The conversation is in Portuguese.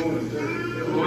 Chegou,